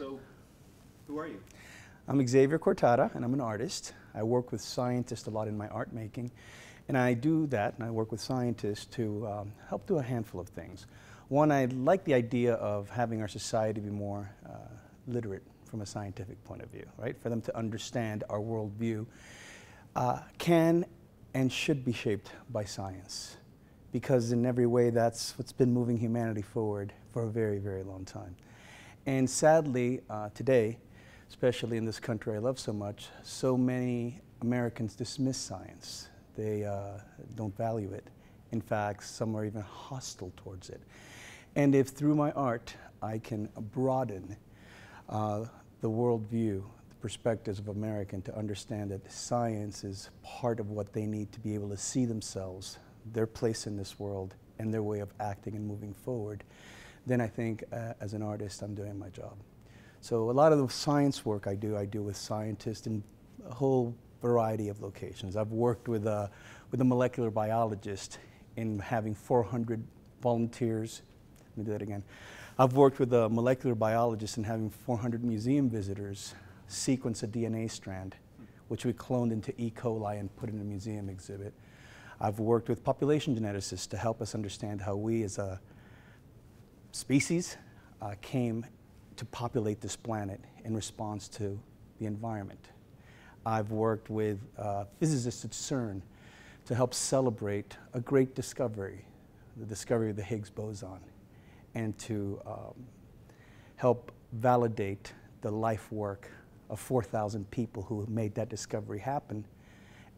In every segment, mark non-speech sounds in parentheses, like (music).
So, who are you? I'm Xavier Cortada, and I'm an artist. I work with scientists a lot in my art making. And I do that, and I work with scientists to um, help do a handful of things. One, I like the idea of having our society be more uh, literate from a scientific point of view, right? For them to understand our worldview uh, can and should be shaped by science. Because in every way, that's what's been moving humanity forward for a very, very long time. And sadly, uh, today, especially in this country I love so much, so many Americans dismiss science. They uh, don't value it. In fact, some are even hostile towards it. And if through my art I can broaden uh, the worldview, the perspectives of American to understand that science is part of what they need to be able to see themselves, their place in this world, and their way of acting and moving forward, then I think uh, as an artist I'm doing my job. So a lot of the science work I do, I do with scientists in a whole variety of locations. I've worked with a, with a molecular biologist in having 400 volunteers. Let me do that again. I've worked with a molecular biologist in having 400 museum visitors sequence a DNA strand, which we cloned into E. coli and put in a museum exhibit. I've worked with population geneticists to help us understand how we as a species uh, came to populate this planet in response to the environment. I've worked with uh, physicists at CERN to help celebrate a great discovery, the discovery of the Higgs boson, and to um, help validate the life work of 4,000 people who made that discovery happen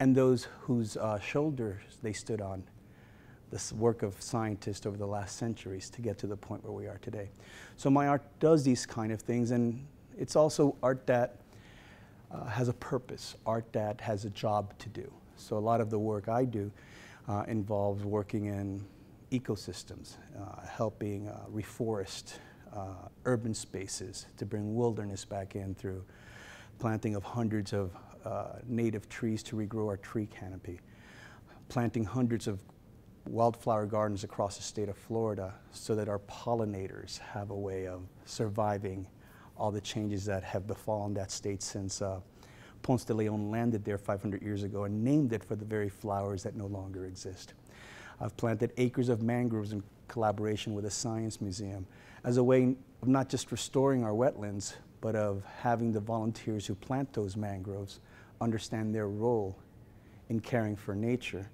and those whose uh, shoulders they stood on, this work of scientists over the last centuries to get to the point where we are today. So my art does these kind of things, and it's also art that uh, has a purpose, art that has a job to do. So a lot of the work I do uh, involves working in ecosystems, uh, helping uh, reforest uh, urban spaces to bring wilderness back in through planting of hundreds of uh, native trees to regrow our tree canopy, planting hundreds of wildflower gardens across the state of Florida so that our pollinators have a way of surviving all the changes that have befallen that state since uh, Ponce de Leon landed there 500 years ago and named it for the very flowers that no longer exist. I've planted acres of mangroves in collaboration with a science museum as a way of not just restoring our wetlands, but of having the volunteers who plant those mangroves understand their role in caring for nature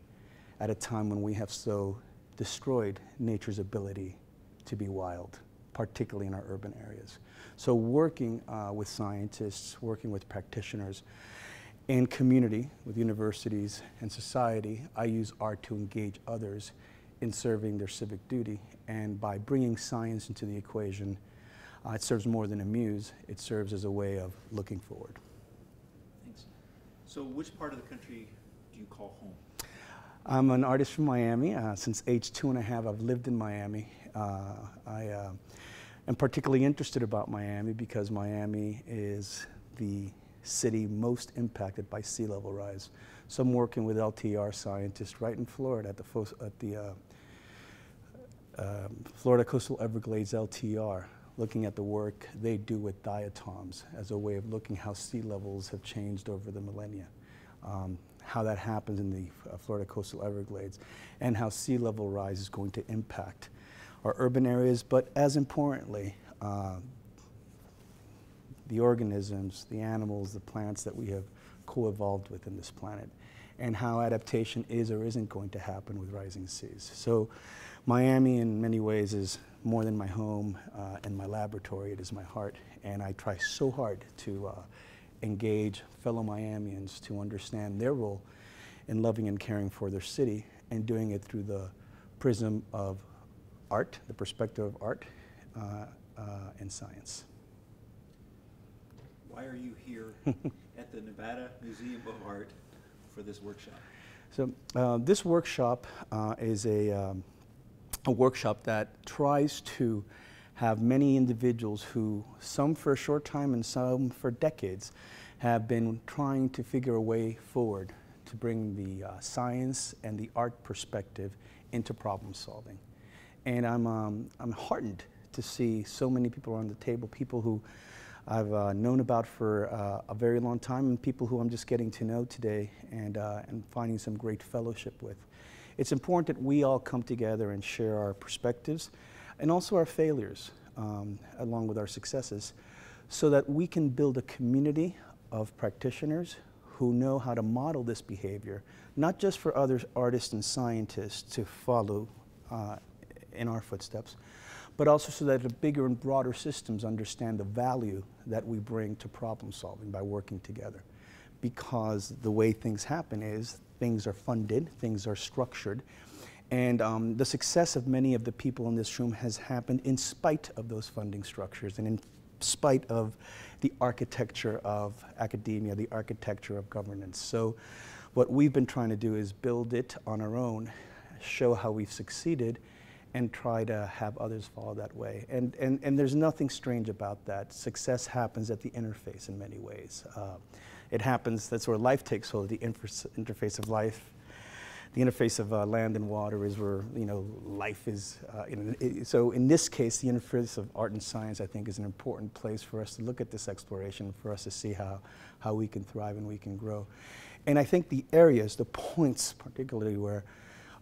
at a time when we have so destroyed nature's ability to be wild particularly in our urban areas. So working uh, with scientists, working with practitioners, and community with universities and society, I use art to engage others in serving their civic duty. And by bringing science into the equation, uh, it serves more than a muse, it serves as a way of looking forward. Thanks. So which part of the country do you call home? I'm an artist from Miami. Uh, since age two and a half, I've lived in Miami. Uh, I uh, am particularly interested about Miami because Miami is the city most impacted by sea level rise. So I'm working with LTER scientists right in Florida at the, at the uh, uh, Florida Coastal Everglades LTER, looking at the work they do with diatoms as a way of looking how sea levels have changed over the millennia. Um, how that happens in the uh, Florida coastal Everglades, and how sea level rise is going to impact our urban areas, but as importantly, uh, the organisms, the animals, the plants that we have co-evolved with in this planet, and how adaptation is or isn't going to happen with rising seas. So Miami in many ways is more than my home uh, and my laboratory, it is my heart, and I try so hard to uh, engage fellow Miamians to understand their role in loving and caring for their city and doing it through the prism of art, the perspective of art uh, uh, and science. Why are you here (laughs) at the Nevada Museum of Art for this workshop? So uh, this workshop uh, is a, um, a workshop that tries to have many individuals who, some for a short time and some for decades, have been trying to figure a way forward to bring the uh, science and the art perspective into problem solving. And I'm, um, I'm heartened to see so many people around the table, people who I've uh, known about for uh, a very long time, and people who I'm just getting to know today and, uh, and finding some great fellowship with. It's important that we all come together and share our perspectives and also our failures, um, along with our successes, so that we can build a community of practitioners who know how to model this behavior, not just for other artists and scientists to follow uh, in our footsteps, but also so that the bigger and broader systems understand the value that we bring to problem solving by working together. Because the way things happen is things are funded, things are structured, and um, the success of many of the people in this room has happened in spite of those funding structures and in spite of the architecture of academia, the architecture of governance. So what we've been trying to do is build it on our own, show how we've succeeded, and try to have others follow that way. And, and, and there's nothing strange about that. Success happens at the interface in many ways. Uh, it happens, that's where life takes hold, the interface of life. The interface of uh, land and water is where, you know, life is. Uh, in, it, so in this case, the interface of art and science, I think, is an important place for us to look at this exploration, for us to see how, how we can thrive and we can grow. And I think the areas, the points particularly where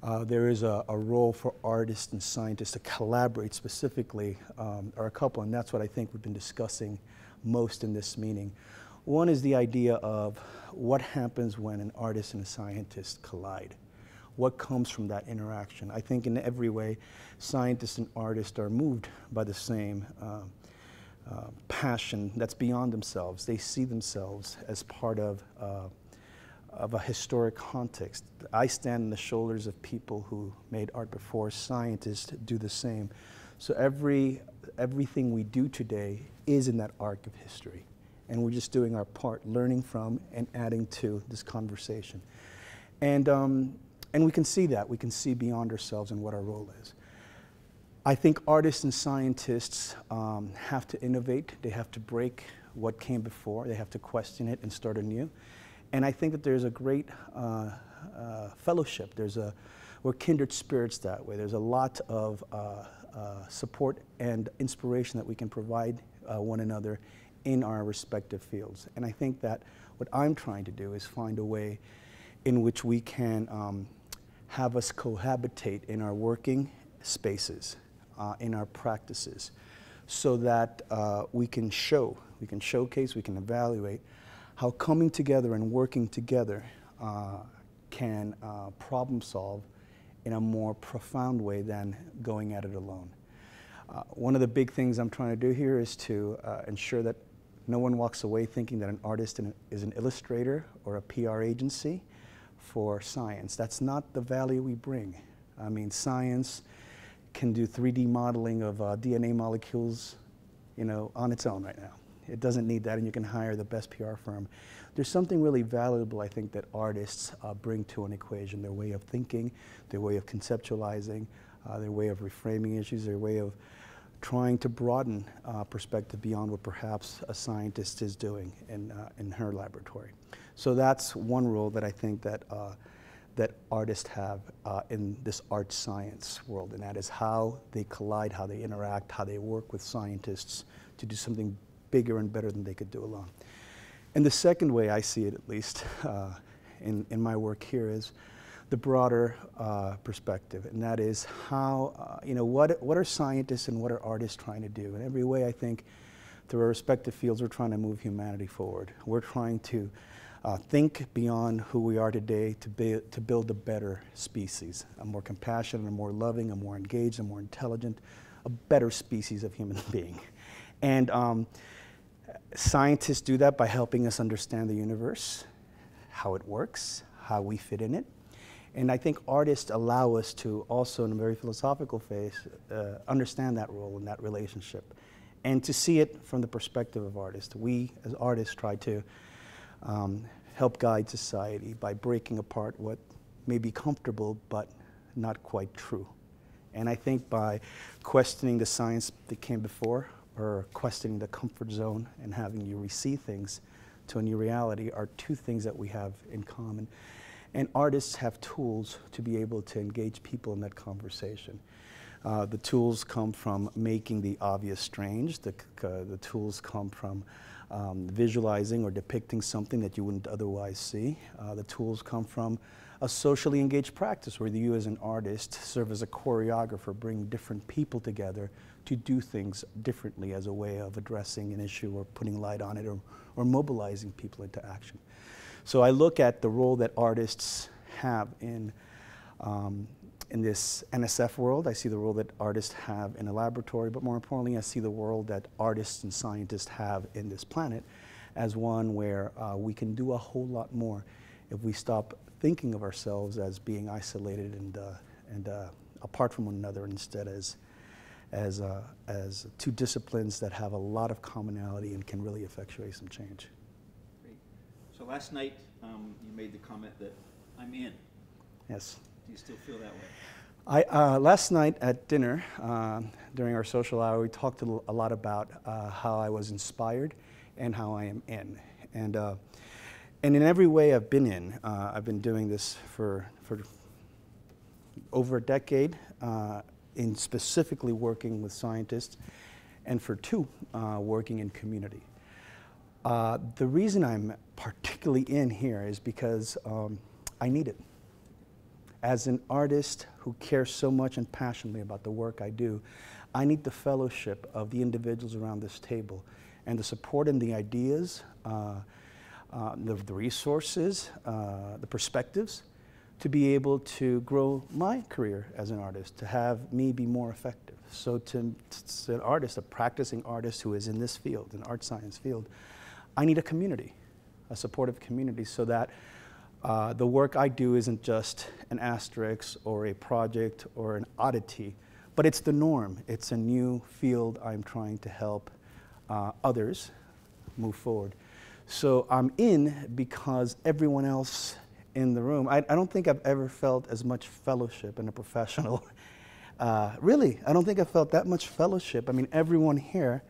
uh, there is a, a, role for artists and scientists to collaborate specifically um, are a couple, and that's what I think we've been discussing most in this meeting. One is the idea of what happens when an artist and a scientist collide. What comes from that interaction? I think in every way, scientists and artists are moved by the same uh, uh, passion that's beyond themselves. They see themselves as part of uh, of a historic context. I stand on the shoulders of people who made art before. Scientists do the same. So every, everything we do today is in that arc of history. And we're just doing our part, learning from and adding to this conversation. And, um, and we can see that. We can see beyond ourselves and what our role is. I think artists and scientists um, have to innovate. They have to break what came before. They have to question it and start anew. And I think that there's a great uh, uh, fellowship. There's a, we're kindred spirits that way. There's a lot of uh, uh support and inspiration that we can provide uh, one another in our respective fields. And I think that what I'm trying to do is find a way in which we can um, have us cohabitate in our working spaces, uh, in our practices, so that we can show, we can showcase, we can evaluate how coming together and working together uh, can uh, problem solve in a more profound way than going at it alone. Uh, one of the big things I'm trying to do here is to uh, ensure that no one walks away thinking that an artist is an illustrator or a PR agency for science. That's not the value we bring. I mean, science can do 3D modeling of uh, DNA molecules, you know, on its own right now. It doesn't need that, and you can hire the best PR firm. There's something really valuable, I think, that artists uh, bring to an equation their way of thinking, their way of conceptualizing, uh, their way of reframing issues, their way of trying to broaden uh, perspective beyond what perhaps a scientist is doing in, uh, in her laboratory. So that's one role that I think that, uh, that artists have uh, in this art science world, and that is how they collide, how they interact, how they work with scientists to do something bigger and better than they could do alone. And the second way I see it, at least (laughs) uh, in, in my work here, is the broader uh, perspective, and that is how, uh, you know, what, what are scientists and what are artists trying to do? In every way, I think, through our respective fields, we're trying to move humanity forward. We're trying to uh, think beyond who we are today to, be, to build a better species, a more compassionate, a more loving, a more engaged, a more intelligent, a better species of human (laughs) being. And um, Scientists do that by helping us understand the universe, how it works, how we fit in it. And I think artists allow us to also, in a very philosophical phase, uh, understand that role and that relationship and to see it from the perspective of artists. We, as artists, try to um, help guide society by breaking apart what may be comfortable but not quite true. And I think by questioning the science that came before, or questioning the comfort zone and having you receive things to a new reality are two things that we have in common. And artists have tools to be able to engage people in that conversation. Uh, the tools come from making the obvious strange. The, uh, the tools come from um, visualizing or depicting something that you wouldn't otherwise see. Uh, the tools come from a socially engaged practice where you, as an artist, serve as a choreographer, bring different people together to do things differently as a way of addressing an issue or putting light on it or, or mobilizing people into action. So I look at the role that artists have in um, in this NSF world. I see the role that artists have in a laboratory, but more importantly, I see the world that artists and scientists have in this planet as one where uh, we can do a whole lot more if we stop thinking of ourselves as being isolated and, uh, and uh, apart from one another, instead as, as, uh, as two disciplines that have a lot of commonality and can really effectuate some change. Great. So last night, um, you made the comment that I'm in. Yes. Do you still feel that way? I, uh, last night at dinner, uh, during our social hour, we talked a, lot about uh, how I was inspired and how I am in. And, uh, and in every way I've been in, uh, I've been doing this for, for over a decade, uh, in specifically working with scientists, and for two, working in community. The reason I'm particularly in here is because um, I need it as an artist who cares so much and passionately about the work I do, I need the fellowship of the individuals around this table and the support and the ideas, uh, uh, the, the resources, uh, the perspectives to be able to grow my career as an artist, to have me be more effective. So, to, to an artist, a practicing artist who is in this field, an art science field, I need a community, a supportive community, so that uh, the work I do isn't just an asterisk or a project or an oddity, but it's the norm. It's a new field I'm trying to help uh, others move forward. So I'm in because everyone else in the room, I, I don't think I've ever felt as much fellowship in a professional. (laughs) Uh, really, I don't think I felt that much fellowship. I mean, everyone here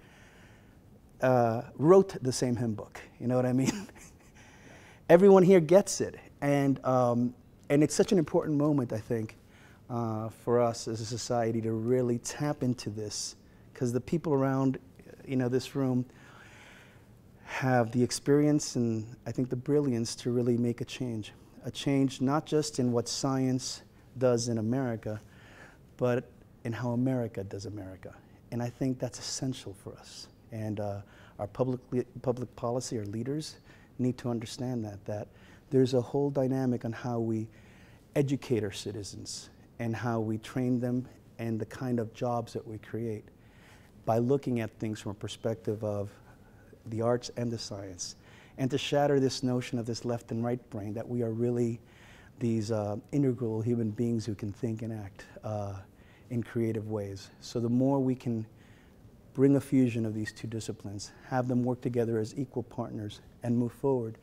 uh, wrote the same hymn book. You know what I mean? (laughs) everyone here gets it. And, um, and it's such an important moment, I think, uh, for us as a society to really tap into this because the people around you know, this room have the experience and I think the brilliance to really make a change. A change not just in what science does in America, but in how America does America. And I think that's essential for us. And uh, our public, public policy, our leaders, need to understand that, that there's a whole dynamic on how we educate our citizens and how we train them and the kind of jobs that we create by looking at things from a perspective of the arts and the science. And to shatter this notion of this left and right brain that we are really these uh, integral human beings who can think and act uh, in creative ways. So the more we can bring a fusion of these two disciplines, have them work together as equal partners, and move forward,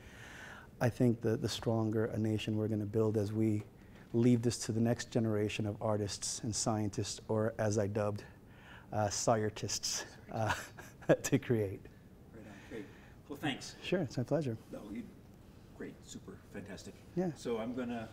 I think the, the stronger a nation we're going to build as we leave this to the next generation of artists and scientists, or as I dubbed, uh, scientists, uh, (laughs) to create. Right on. Great. Well, thanks. Sure, it's my pleasure. No, you, great, super, fantastic. Yeah. So I'm gonna